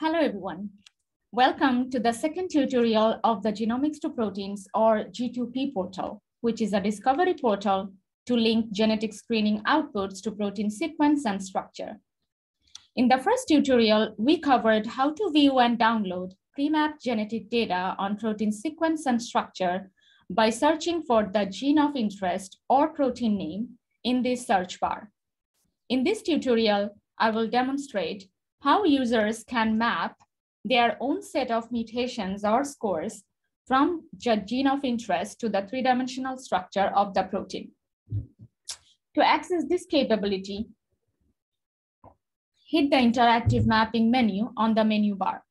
Hello, everyone. Welcome to the second tutorial of the Genomics to Proteins or G2P portal, which is a discovery portal to link genetic screening outputs to protein sequence and structure. In the first tutorial, we covered how to view and download pre-mapped genetic data on protein sequence and structure by searching for the gene of interest or protein name in this search bar. In this tutorial, I will demonstrate how users can map their own set of mutations or scores from gene of interest to the three-dimensional structure of the protein. To access this capability, hit the interactive mapping menu on the menu bar.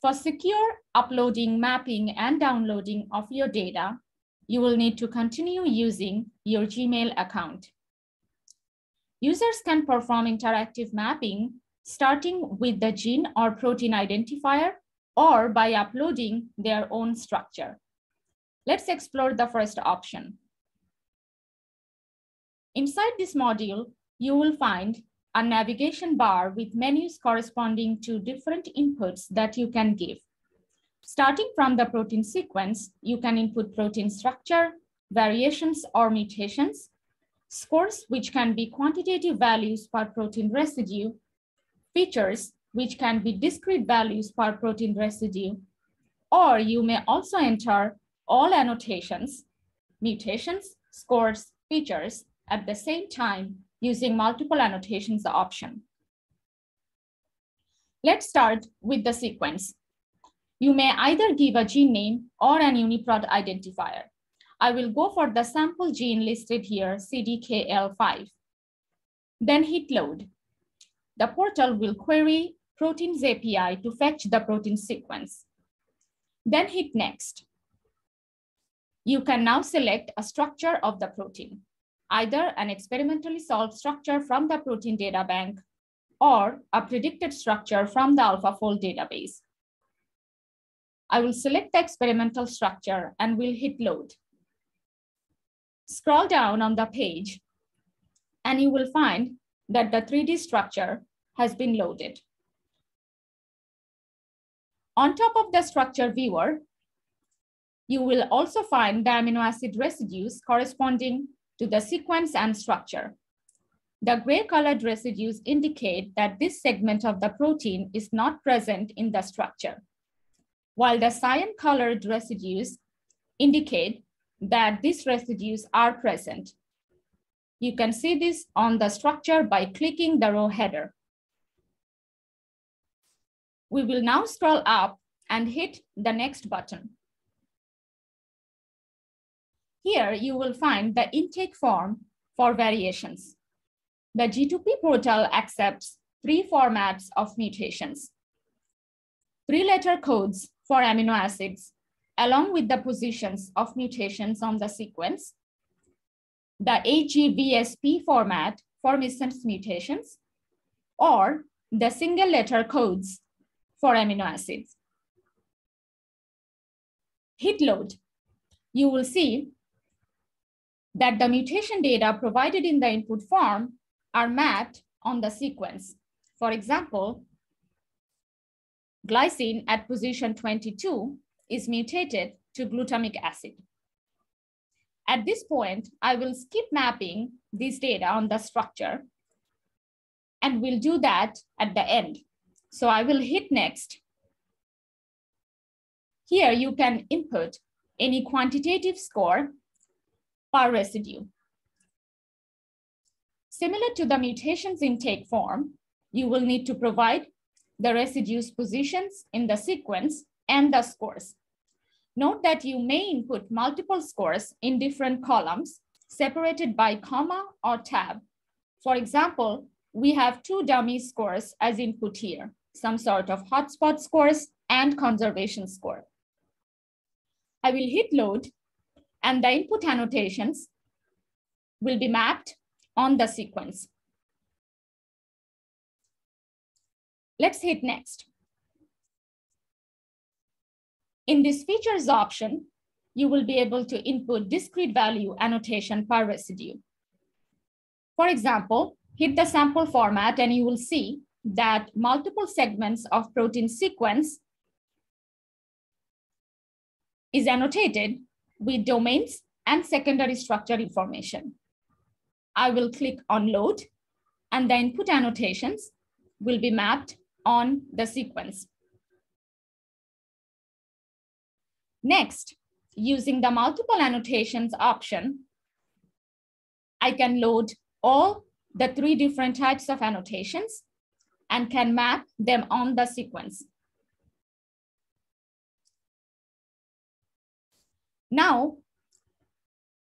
For secure uploading, mapping, and downloading of your data, you will need to continue using your Gmail account. Users can perform interactive mapping starting with the gene or protein identifier or by uploading their own structure. Let's explore the first option. Inside this module, you will find a navigation bar with menus corresponding to different inputs that you can give. Starting from the protein sequence, you can input protein structure, variations or mutations, scores, which can be quantitative values per protein residue, features, which can be discrete values per protein residue, or you may also enter all annotations, mutations, scores, features at the same time using multiple annotations option. Let's start with the sequence. You may either give a gene name or an UniProt identifier. I will go for the sample gene listed here, CDKL5. Then hit load the portal will query Proteins API to fetch the protein sequence. Then hit next. You can now select a structure of the protein, either an experimentally solved structure from the protein data bank or a predicted structure from the AlphaFold database. I will select the experimental structure and will hit load. Scroll down on the page and you will find that the 3D structure has been loaded. On top of the structure viewer, you will also find the amino acid residues corresponding to the sequence and structure. The gray colored residues indicate that this segment of the protein is not present in the structure, while the cyan colored residues indicate that these residues are present. You can see this on the structure by clicking the row header. We will now scroll up and hit the next button. Here you will find the intake form for variations. The G2P portal accepts three formats of mutations. Three letter codes for amino acids, along with the positions of mutations on the sequence, the HGVSP format for missense mutations, or the single letter codes for amino acids. Hit load. You will see that the mutation data provided in the input form are mapped on the sequence. For example, glycine at position 22 is mutated to glutamic acid. At this point, I will skip mapping this data on the structure and we'll do that at the end. So I will hit next. Here you can input any quantitative score per residue. Similar to the mutations intake form, you will need to provide the residues positions in the sequence and the scores. Note that you may input multiple scores in different columns separated by comma or tab. For example, we have two dummy scores as input here, some sort of hotspot scores and conservation score. I will hit load and the input annotations will be mapped on the sequence. Let's hit next. In this features option, you will be able to input discrete value annotation per residue. For example, hit the sample format and you will see that multiple segments of protein sequence is annotated with domains and secondary structure information. I will click on load and the input annotations will be mapped on the sequence. Next, using the multiple annotations option, I can load all the three different types of annotations and can map them on the sequence. Now,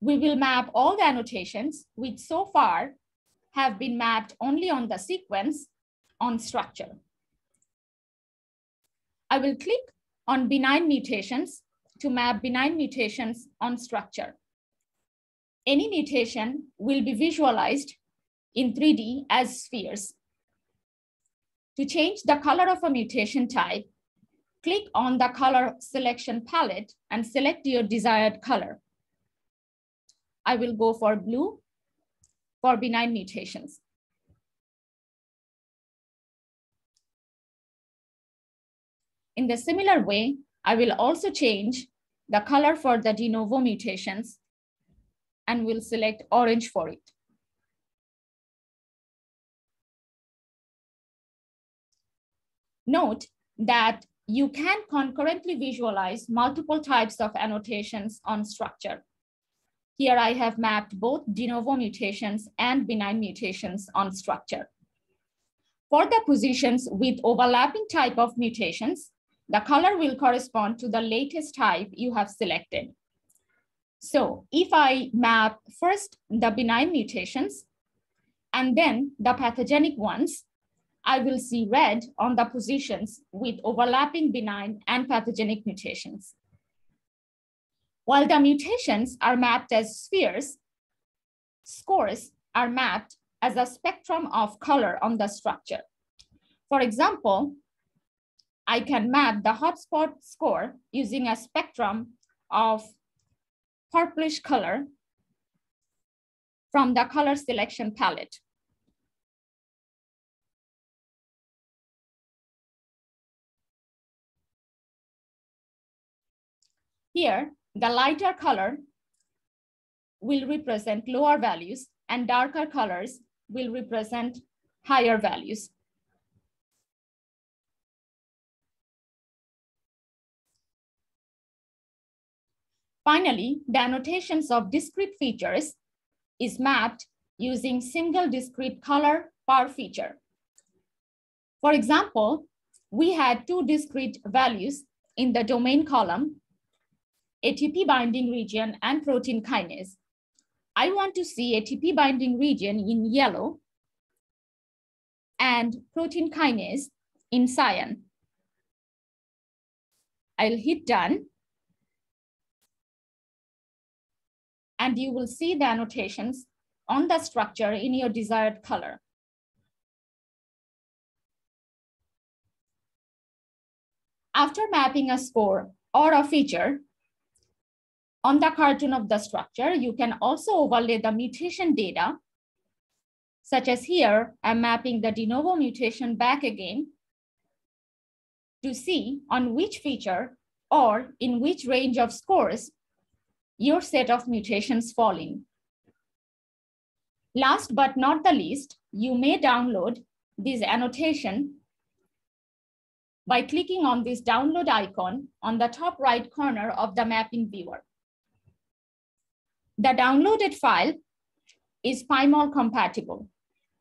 we will map all the annotations which so far have been mapped only on the sequence on structure. I will click on benign mutations to map benign mutations on structure. Any mutation will be visualized in 3D as spheres. To change the color of a mutation type, click on the color selection palette and select your desired color. I will go for blue for benign mutations. In the similar way, I will also change the color for the de novo mutations and we'll select orange for it. Note that you can concurrently visualize multiple types of annotations on structure. Here I have mapped both de novo mutations and benign mutations on structure. For the positions with overlapping type of mutations, the color will correspond to the latest type you have selected. So if I map first the benign mutations and then the pathogenic ones, I will see red on the positions with overlapping benign and pathogenic mutations. While the mutations are mapped as spheres, scores are mapped as a spectrum of color on the structure. For example, I can map the hotspot score using a spectrum of purplish color from the color selection palette. Here, the lighter color will represent lower values and darker colors will represent higher values. Finally, the annotations of discrete features is mapped using single discrete color per feature. For example, we had two discrete values in the domain column ATP binding region and protein kinase. I want to see ATP binding region in yellow and protein kinase in cyan. I'll hit done. And you will see the annotations on the structure in your desired color. After mapping a score or a feature, on the cartoon of the structure, you can also overlay the mutation data, such as here, I'm mapping the de novo mutation back again to see on which feature or in which range of scores your set of mutations falling. Last but not the least, you may download this annotation by clicking on this download icon on the top right corner of the mapping viewer. The downloaded file is PyMol compatible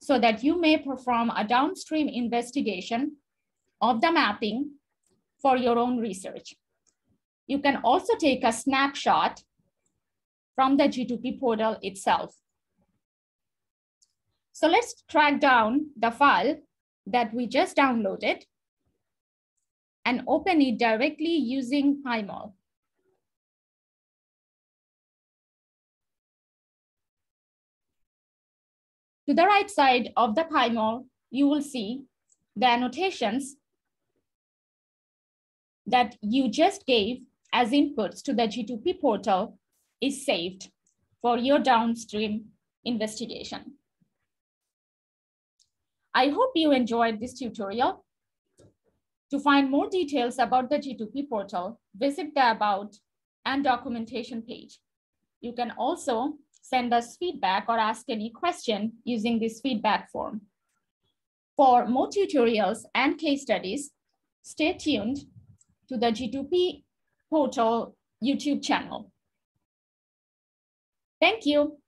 so that you may perform a downstream investigation of the mapping for your own research. You can also take a snapshot from the G2P portal itself. So let's track down the file that we just downloaded and open it directly using PyMol. To the right side of the PyMol, you will see the annotations that you just gave as inputs to the G2P portal is saved for your downstream investigation. I hope you enjoyed this tutorial. To find more details about the G2P portal, visit the About and Documentation page. You can also send us feedback or ask any question using this feedback form. For more tutorials and case studies, stay tuned to the G2P portal YouTube channel. Thank you.